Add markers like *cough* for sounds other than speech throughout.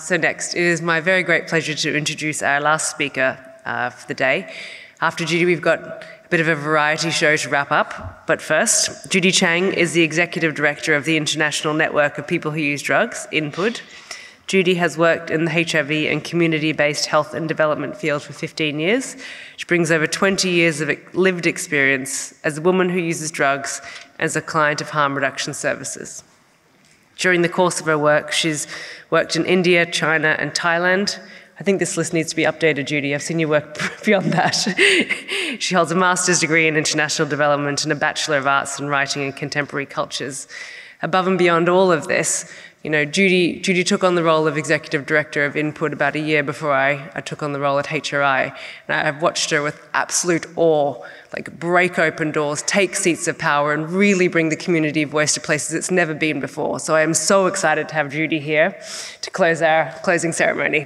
So, next, it is my very great pleasure to introduce our last speaker uh, for the day. After Judy, we've got a bit of a variety show to wrap up. But first, Judy Chang is the Executive Director of the International Network of People Who Use Drugs, INPUD. Judy has worked in the HIV and community based health and development field for 15 years. She brings over 20 years of lived experience as a woman who uses drugs as a client of harm reduction services. During the course of her work, she's worked in India, China, and Thailand. I think this list needs to be updated, Judy. I've seen you work *laughs* beyond that. she holds a master's degree in international development and a Bachelor of Arts in Writing and Contemporary Cultures. Above and beyond all of this, you know, Judy, Judy took on the role of executive director of INPUD about a year before I, I took on the role at HRI. And I've watched her with absolute awe, like break open doors, take seats of power, and really bring the community voice to places it's never been before. So I am so excited to have Judy here to close our closing ceremony.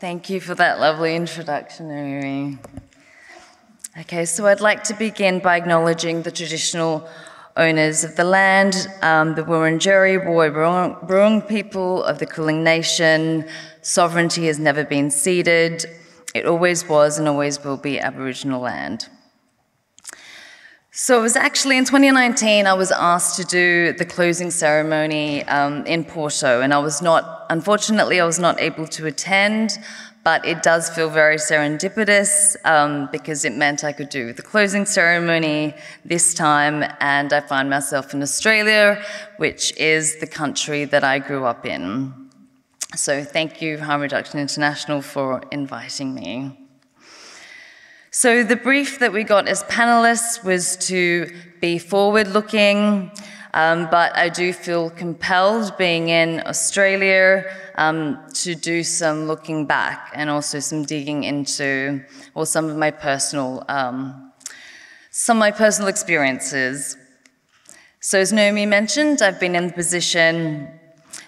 Thank you for that lovely introduction, Amy. Okay, so I'd like to begin by acknowledging the traditional owners of the land, um, the Wurundjeri Woi people of the Kulin Nation. Sovereignty has never been ceded. It always was and always will be Aboriginal land. So it was actually in 2019 I was asked to do the closing ceremony um, in Porto, and I was not, unfortunately, I was not able to attend, but it does feel very serendipitous um, because it meant I could do the closing ceremony this time, and I find myself in Australia, which is the country that I grew up in. So thank you, Harm Reduction International, for inviting me. So the brief that we got as panelists was to be forward-looking, um, but I do feel compelled, being in Australia, um, to do some looking back and also some digging into, well, some of my personal, um, some of my personal experiences. So as Naomi mentioned, I've been in the position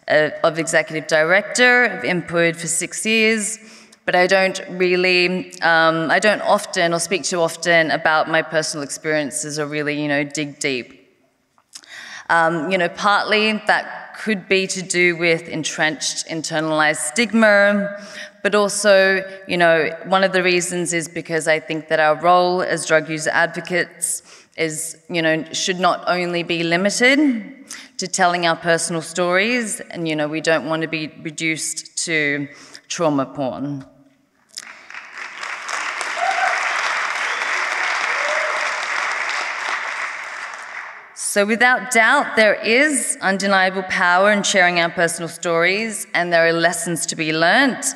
uh, of executive director of INPUD for six years but I don't really, um, I don't often or speak too often about my personal experiences or really, you know, dig deep. Um, you know, partly that could be to do with entrenched internalized stigma, but also, you know, one of the reasons is because I think that our role as drug user advocates is, you know, should not only be limited to telling our personal stories, and, you know, we don't want to be reduced to trauma porn. So, without doubt, there is undeniable power in sharing our personal stories, and there are lessons to be learnt.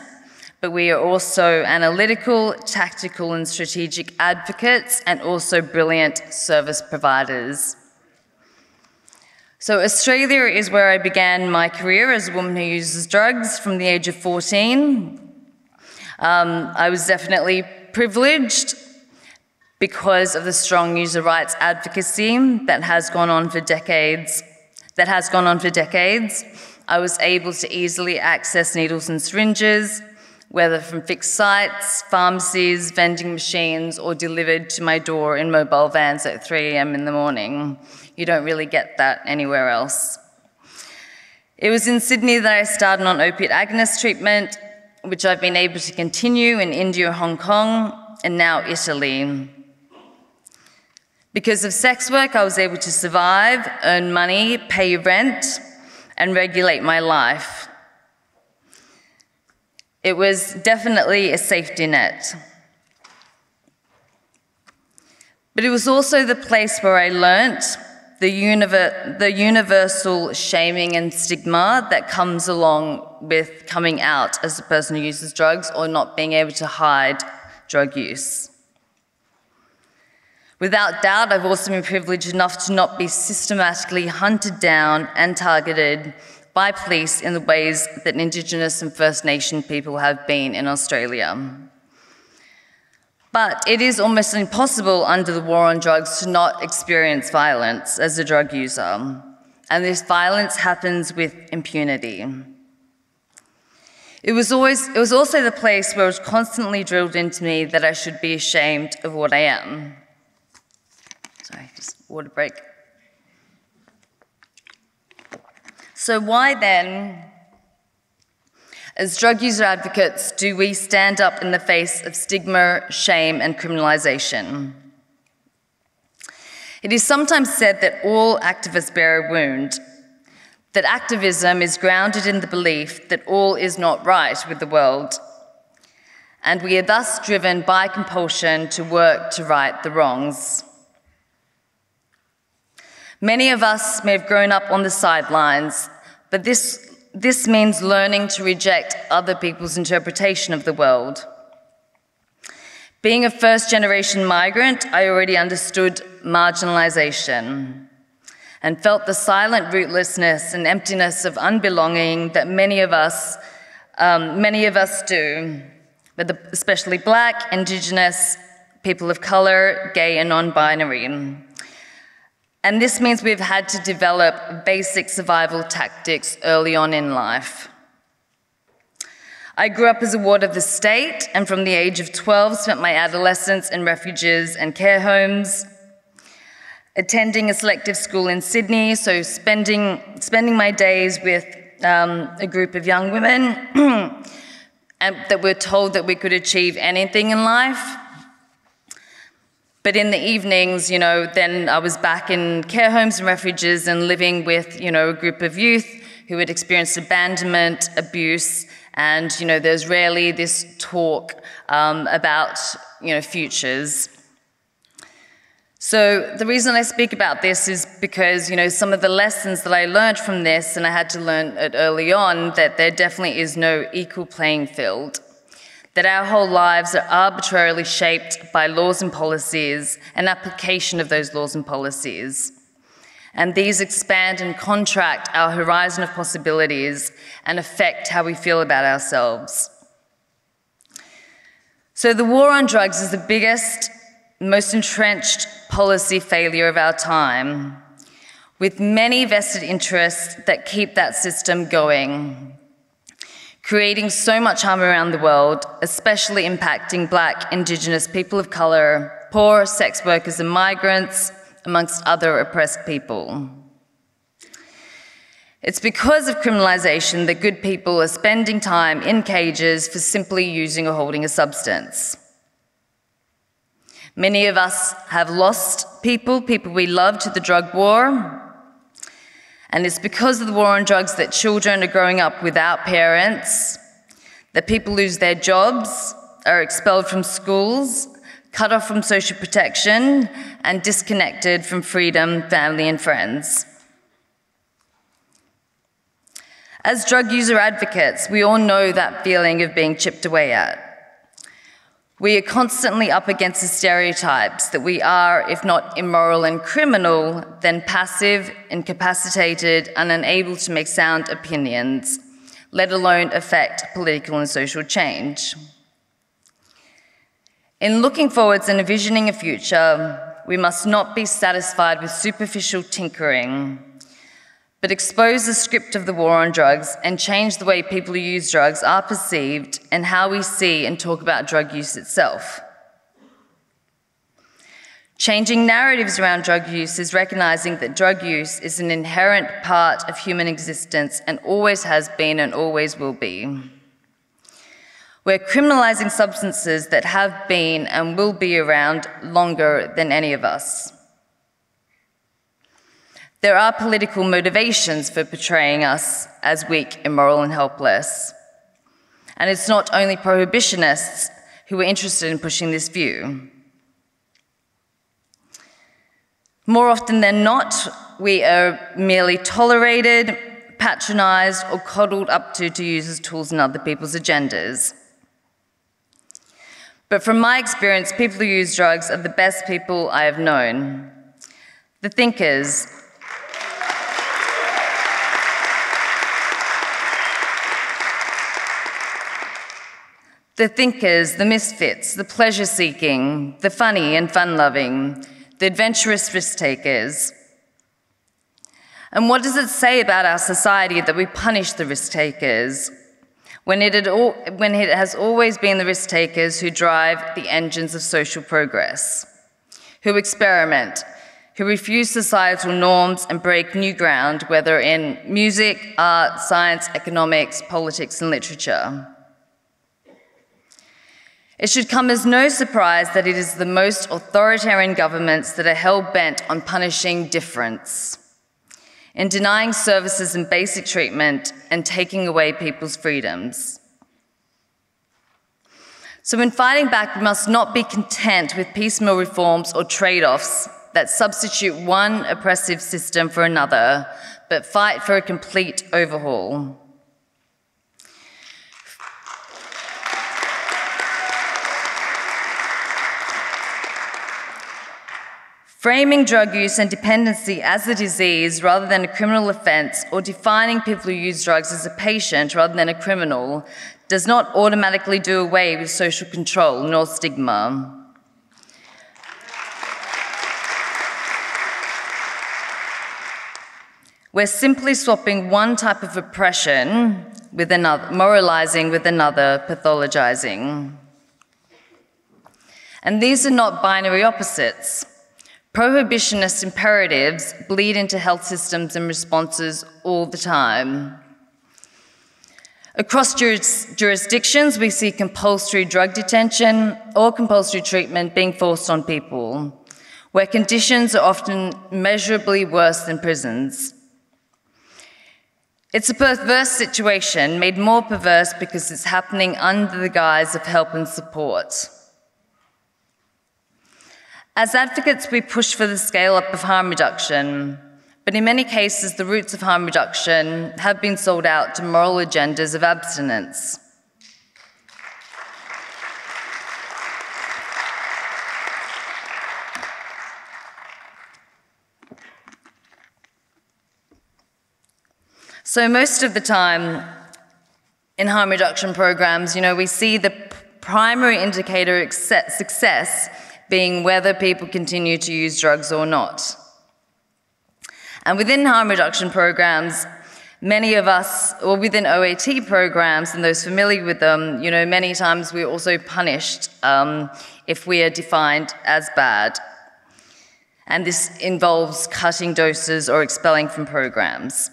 But we are also analytical, tactical, and strategic advocates, and also brilliant service providers. So, Australia is where I began my career as a woman who uses drugs from the age of 14. Um, I was definitely privileged because of the strong user rights advocacy that has gone on for decades. That has gone on for decades. I was able to easily access needles and syringes, whether from fixed sites, pharmacies, vending machines, or delivered to my door in mobile vans at 3 a.m. in the morning. You don't really get that anywhere else. It was in Sydney that I started on opiate agonist treatment, which I've been able to continue in India, Hong Kong, and now Italy. Because of sex work, I was able to survive, earn money, pay rent, and regulate my life. It was definitely a safety net. But it was also the place where I learnt the, univer- the universal shaming and stigma that comes along with coming out as a person who uses drugs or not being able to hide drug use. Without doubt, I've also been privileged enough to not be systematically hunted down and targeted by police in the ways that Indigenous and First Nation people have been in Australia. But it is almost impossible under the war on drugs to not experience violence as a drug user. And this violence happens with impunity. It was, always, it was also the place where it was constantly drilled into me that I should be ashamed of what I am. Sorry, just water break. So, why then, as drug user advocates, do we stand up in the face of stigma, shame, and criminalization? It is sometimes said that all activists bear a wound, that activism is grounded in the belief that all is not right with the world, and we are thus driven by compulsion to work to right the wrongs. Many of us may have grown up on the sidelines, but this, this means learning to reject other people's interpretation of the world. Being a first generation migrant, I already understood marginalization and felt the silent rootlessness and emptiness of unbelonging that many of us, um, many of us do, but especially black, indigenous, people of color, gay, and non-binary. And this means we've had to develop basic survival tactics early on in life. I grew up as a ward of the state, and from the age of 12, spent my adolescence in refuges and care homes attending a selective school in Sydney, so spending, spending my days with um, a group of young women *clears throat* and that were told that we could achieve anything in life. But in the evenings, you know, then I was back in care homes and refuges and living with, you know, a group of youth who had experienced abandonment, abuse, and, you know, there's rarely this talk um, about, you know, futures. So the reason I speak about this is because, you know, some of the lessons that I learned from this, and I had to learn it early on, that there definitely is no equal playing field. That our whole lives are arbitrarily shaped by laws and policies and application of those laws and policies. And these expand and contract our horizon of possibilities and affect how we feel about ourselves. So the war on drugs is the biggest most entrenched policy failure of our time, with many vested interests that keep that system going, creating so much harm around the world, especially impacting black, indigenous, people of color, poor, sex workers, and migrants, amongst other oppressed people. It's because of criminalisation that good people are spending time in cages for simply using or holding a substance. Many of us have lost people, people we love, to the drug war. And it's because of the war on drugs that children are growing up without parents, that people lose their jobs, are expelled from schools, cut off from social protection, and disconnected from freedom, family, and friends. As drug user advocates, we all know that feeling of being chipped away at. We are constantly up against the stereotypes that we are, if not immoral and criminal, then passive, incapacitated, and unable to make sound opinions, let alone affect political and social change. In looking forwards and envisioning a future, we must not be satisfied with superficial tinkering but expose the script of the war on drugs and change the way people who use drugs are perceived and how we see and talk about drug use itself. Changing narratives around drug use is recognizing that drug use is an inherent part of human existence and always has been and always will be. We're criminalizing substances that have been and will be around longer than any of us. There are political motivations for portraying us as weak, immoral, and helpless. And it's not only prohibitionists who are interested in pushing this view. More often than not, we are merely tolerated, patronized, or coddled up to to use as tools in other people's agendas. But from my experience, people who use drugs are the best people I have known. The thinkers, The thinkers, the misfits, the pleasure seeking, the funny and fun loving, the adventurous risk takers. And what does it say about our society that we punish the risk takers? when it, all, when it has always been the risk takers who drive the engines of social progress, who experiment, who refuse societal norms and break new ground, whether in music, art, science, economics, politics, and literature. It should come as no surprise that it is the most authoritarian governments that are hell bent on punishing difference, in denying services and basic treatment, and taking away people's freedoms. So, in fighting back, we must not be content with piecemeal reforms or trade offs that substitute one oppressive system for another, but fight for a complete overhaul. Framing drug use and dependency as a disease rather than a criminal offence, or defining people who use drugs as a patient rather than a criminal, does not automatically do away with social control nor stigma. We're simply swapping one type of oppression with another, moralizing with another, pathologizing. And these are not binary opposites. Prohibitionist imperatives bleed into health systems and responses all the time. Across juris jurisdictions, we see compulsory drug detention or compulsory treatment being forced on people, where conditions are often measurably worse than prisons. It's a perverse situation, made more perverse because it's happening under the guise of help and support. As advocates, we push for the scale up of harm reduction, but in many cases, the roots of harm reduction have been sold out to moral agendas of abstinence. So, most of the time in harm reduction programs, you know, we see the primary indicator success being whether people continue to use drugs or not. And within harm reduction programs, many of us, or within OAT programs and those familiar with them, you know, many times we're also punished um, if we are defined as bad. And this involves cutting doses or expelling from programs.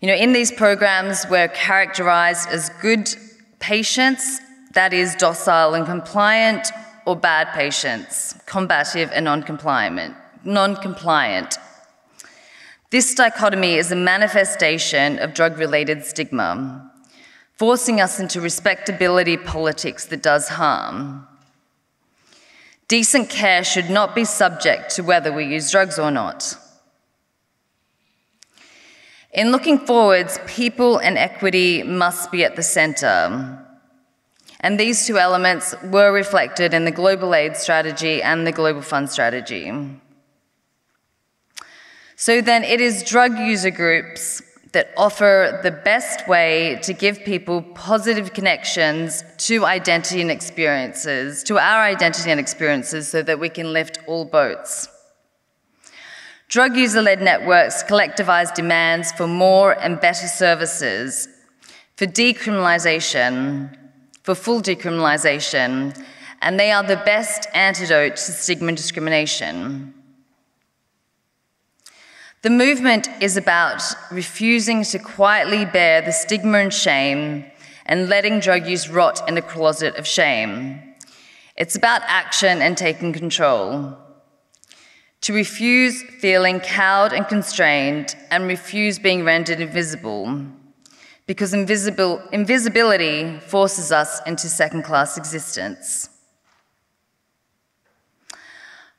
You know, in these programs, we're characterized as good patients that is, docile and compliant, or bad patients, combative and non-compliant. non-compliant. This dichotomy is a manifestation of drug-related stigma, forcing us into respectability politics that does harm. Decent care should not be subject to whether we use drugs or not. In looking forwards, people and equity must be at the centre. And these two elements were reflected in the Global AIDS Strategy and the Global Fund Strategy. So then it is drug user groups that offer the best way to give people positive connections to identity and experiences, to our identity and experiences, so that we can lift all boats. Drug user led networks collectivize demands for more and better services, for decriminalization, for full decriminalization, and they are the best antidote to stigma and discrimination. The movement is about refusing to quietly bear the stigma and shame and letting drug use rot in a closet of shame. It's about action and taking control to refuse feeling cowed and constrained, and refuse being rendered invisible, because invisible, invisibility forces us into second class existence.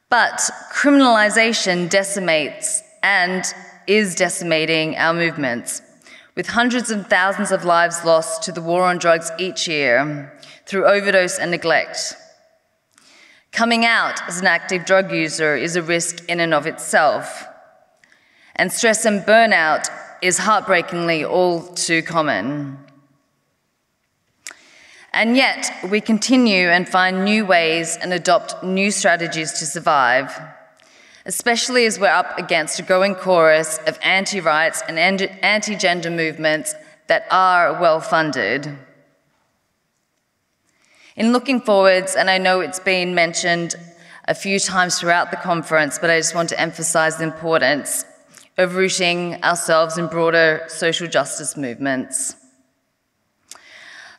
But criminalization decimates and is decimating our movements, with hundreds of thousands of lives lost to the war on drugs each year through overdose and neglect. Coming out as an active drug user is a risk in and of itself. And stress and burnout is heartbreakingly all too common. And yet, we continue and find new ways and adopt new strategies to survive, especially as we're up against a growing chorus of anti rights and anti gender movements that are well funded. In looking forwards, and I know it's been mentioned a few times throughout the conference, but I just want to emphasize the importance of rooting ourselves in broader social justice movements.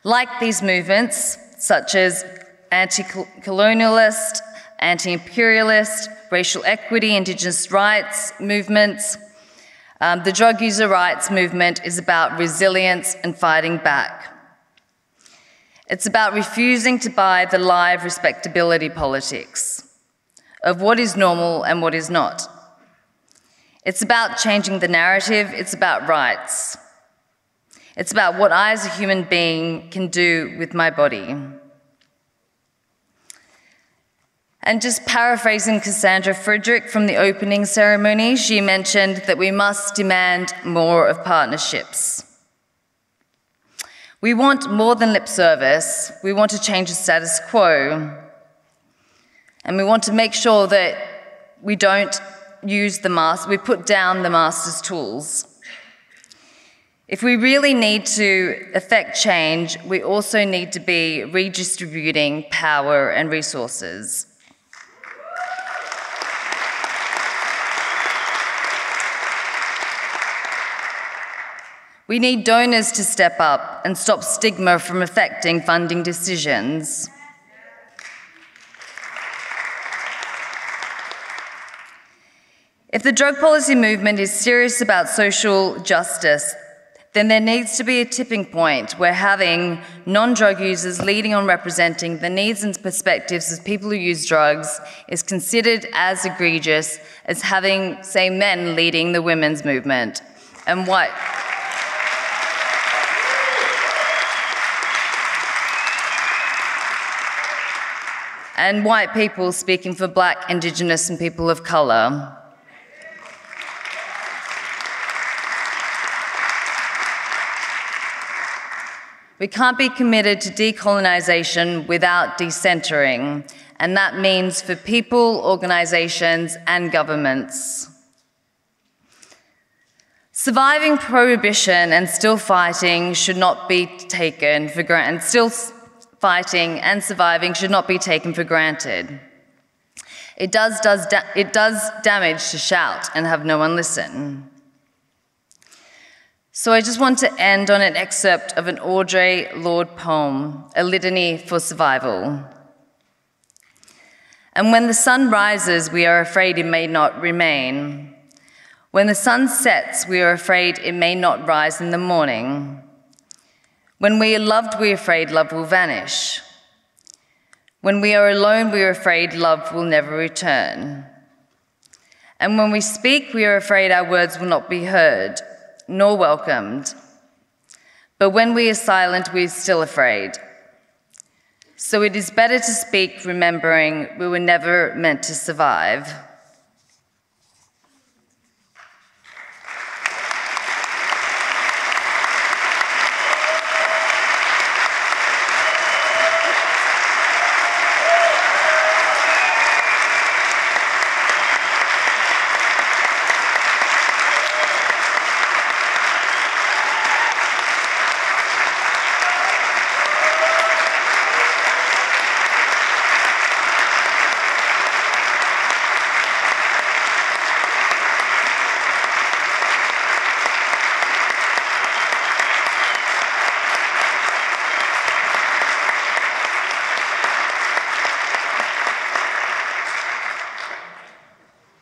Like these movements, such as anti colonialist, anti imperialist, racial equity, Indigenous rights movements, um, the drug user rights movement is about resilience and fighting back. It's about refusing to buy the lie of respectability politics, of what is normal and what is not. It's about changing the narrative, it's about rights. It's about what I, as a human being, can do with my body. And just paraphrasing Cassandra Frederick from the opening ceremony, she mentioned that we must demand more of partnerships. We want more than lip service, we want to change the status quo. And we want to make sure that we don't use the master, we put down the master's tools. If we really need to affect change, we also need to be redistributing power and resources. We need donors to step up and stop stigma from affecting funding decisions. If the drug policy movement is serious about social justice, then there needs to be a tipping point where having non drug users leading on representing the needs and perspectives of people who use drugs is considered as egregious as having, say, men leading the women's movement. And what? and white people speaking for black, indigenous, and people of colour. We can't be committed to decolonisation without decentering, and that means for people, organisations, and governments. Surviving prohibition and still fighting should not be taken for granted. Still fighting, and surviving should not be taken for granted. It does, does it does damage to shout and have no one listen. So I just want to end on an excerpt of an Audre Lorde poem, A Litany for Survival. And when the sun rises, we are afraid it may not remain. When the sun sets, we are afraid it may not rise in the morning. When we are loved, we are afraid love will vanish. When we are alone, we are afraid love will never return. And when we speak, we are afraid our words will not be heard, nor welcomed. But when we are silent, we are still afraid. So it is better to speak, remembering we were never meant to survive.